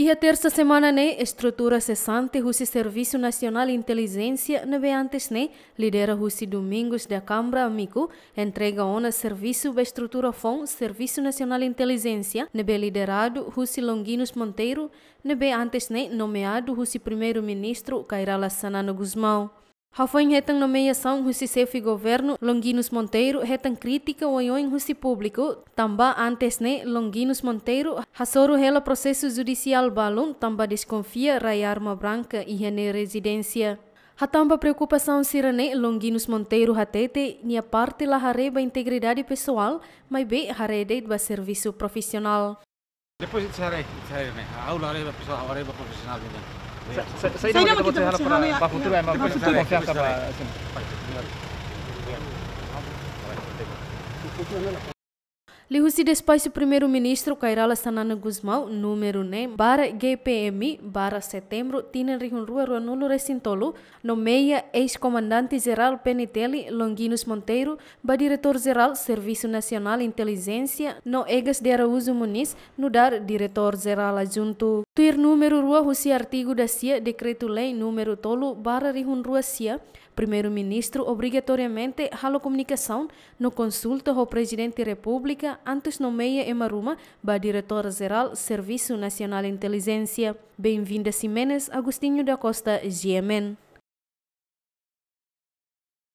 E a terça semana né, estrutura cessante o Serviço Nacional de Inteligência, nebe antes né, lidera o Domingos da Câmara Amigo, entrega ona serviço da estrutura FON, Serviço Nacional de Inteligência, nebe liderado o Longuinus Monteiro, nebe antes né, nomeado o primeiro-ministro Cairala Sanano Guzmão. Rafael retan nomeação husi sefi governo Longinus Monteiro retan crítica o husi público tamba antes ne Longinus Monteiro hasoro hela processo judicial balun tamba desconfia rai arma branca e hene residência. Hatamba preocupação sirane Longinus Monteiro hatete nia parte la hareba integridade pessoal, mas be harede ba serviço profissional. Depois de Ceará, para futuro. Lihusi despacho primeiro-ministro Kairala Sanana Guzmão, número né, para GPM, para setembro, tinha rihun rua rua nulo recintolo, nomeia ex-comandante-geral PNTL Longinus Monteiro, ba diretor-geral Serviço Nacional Inteligência, no Egas de Araújo Muniz, no dar diretor-geral adjunto. Tuir número rua husi artigo da CIA, decreto-lei número tolo, para rihun rua CIA, primeiro-ministro obrigatoriamente halo comunicação no consulta ao presidente da República antes nomeia Emaruma ba diretor-geral Serviço Nacional de Inteligência. Bem-vinda Simenes Agostinho da Costa, GMN.